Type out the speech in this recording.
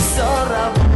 sorra